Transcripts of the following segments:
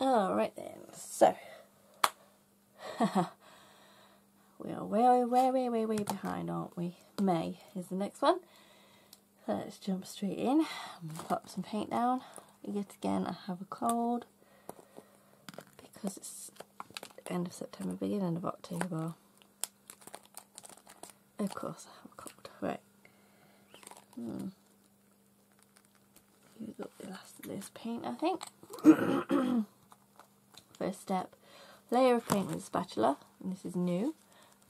Alright then, so we are way, way, way, way, way behind, aren't we? May is the next one. Let's jump straight in, pop some paint down. Yet again, I have a cold because it's end of September, beginning of October. Of course, I have a cold. Right. Hmm. Use up the last of this paint, I think. First step, layer of paint with a spatula. And this is new.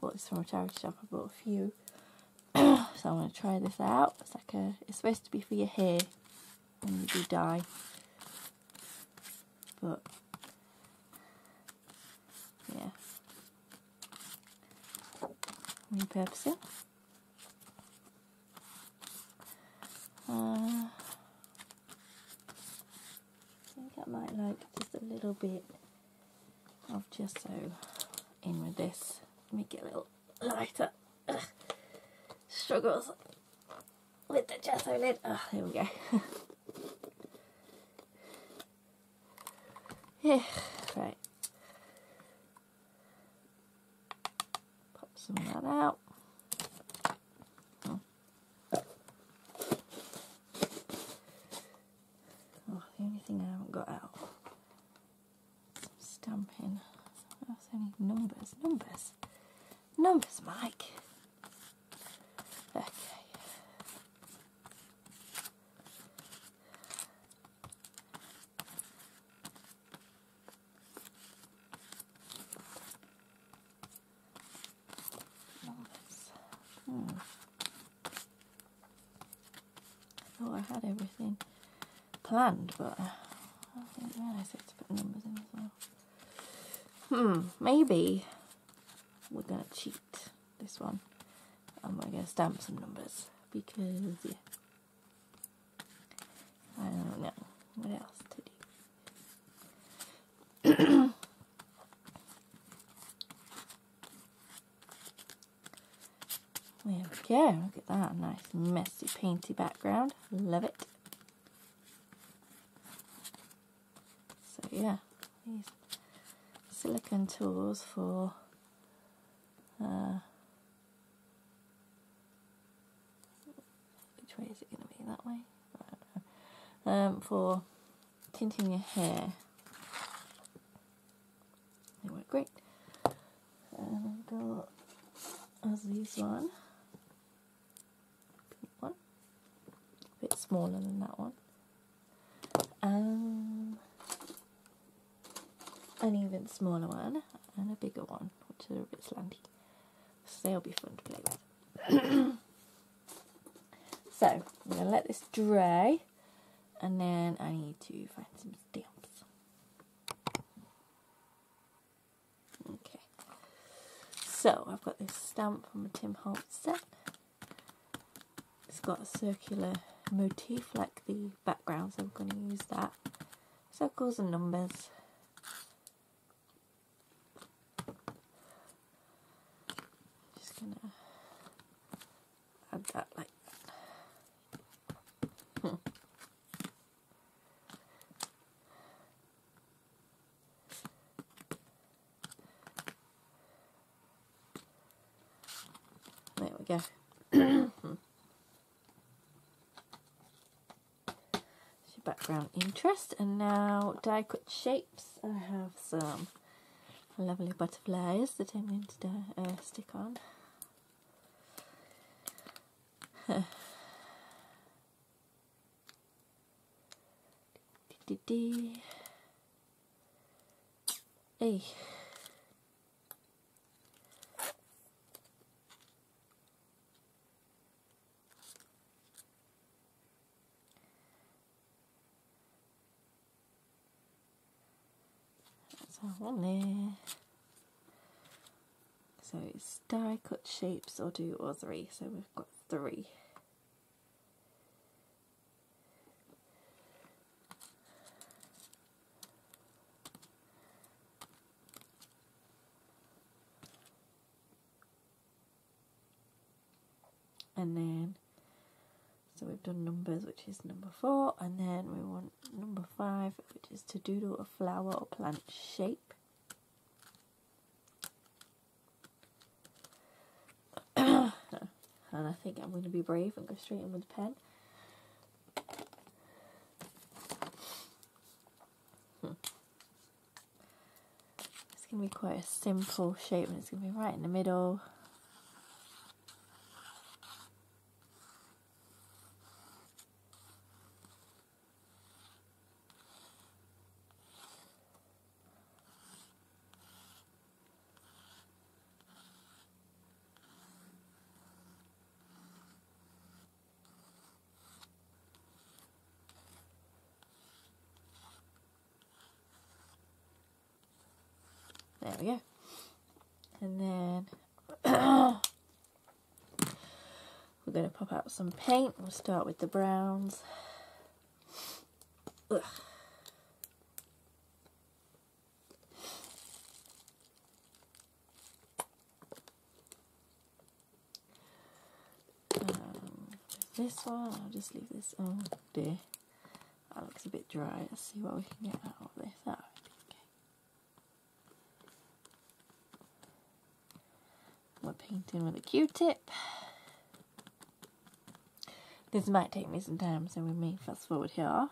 Bought this from a charity shop. I bought a few. so I'm going to try this out. It's like a. It's supposed to be for your hair when you do dye. But yeah, repurpose it. Uh, I think I might like just a little bit of so in with this, make it a little lighter. Ugh. Struggles with the gesso lid. Oh, ah, there we go. yeah, right. Pop some of that out. Oh, the only thing I haven't got out. Stamping. That's only numbers. Numbers. Numbers, Mike. Okay. Numbers. Hmm. I thought I had everything planned, but I didn't realise I had to put numbers in as well. Hmm, maybe. We're going to cheat this one. And we're going to stamp some numbers because, yeah, I don't know. What else to do. There we go, look at that, nice messy painty background, love it. So yeah, these silicone tools for uh, which way is it going to be? That way? Um, for tinting your hair. They work great. And I've got Ozzy's one. Pink one. A bit smaller than that one. Um, an even smaller one and a bigger one, which are a bit slanty. So they'll be fun to play with. so I'm going to let this dry and then I need to find some stamps. Okay. So I've got this stamp from a Tim Holtz set. It's got a circular motif like the background, so I'm going to use that. Circles and numbers. Just gonna add that like that. Hmm. That's your background interest. And now die cut shapes. I have some lovely butterflies that I'm going to uh, stick on. Hey. That's our one there. So it's die cut shapes or do or three. So we've got three. And then, so we've done numbers, which is number four, and then we want number five, which is to doodle a flower or plant shape. and I think I'm going to be brave and go straight in with the pen. Hmm. It's going to be quite a simple shape and it's going to be right in the middle. There we go. And then we're going to pop out some paint. We'll start with the browns. Ugh. Um, this one, I'll just leave this. Oh dear, that looks a bit dry. Let's see what we can get out of this. Ah, painting with a Q-tip. This might take me some time, so we may fast forward here.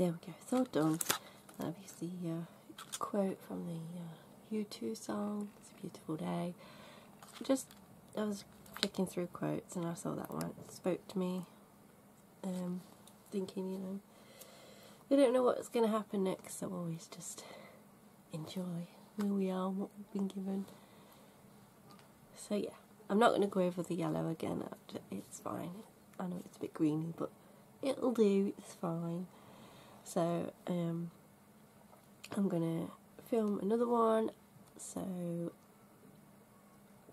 There we go, it's all done. That is the uh, quote from the uh, U2 song, It's a Beautiful Day. Just, I was flicking through quotes and I saw that one. It spoke to me, um, thinking, you know, we don't know what's going to happen next, so always just enjoy where we are, what we've been given. So yeah, I'm not going to go over the yellow again, it's fine. I know it's a bit greeny, but it'll do, it's fine. So um, I'm gonna film another one. So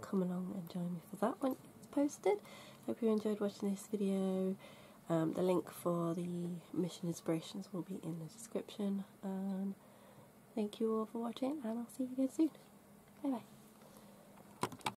come along and join me for that when it's posted. Hope you enjoyed watching this video. Um, the link for the mission inspirations will be in the description. And thank you all for watching, and I'll see you again soon. Bye bye.